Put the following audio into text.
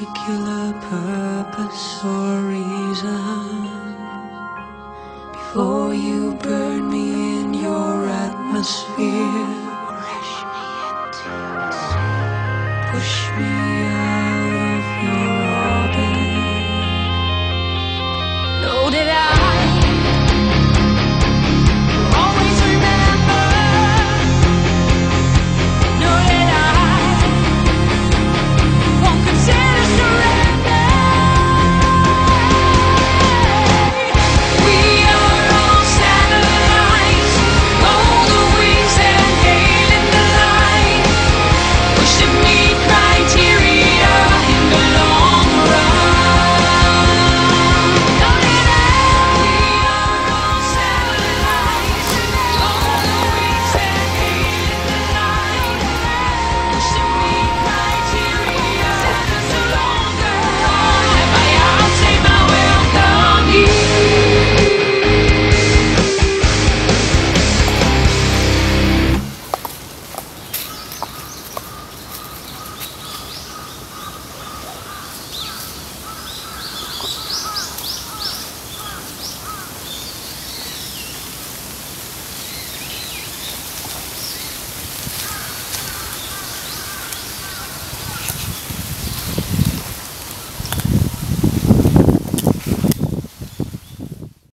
particular purpose or reason before you burn me in your atmosphere.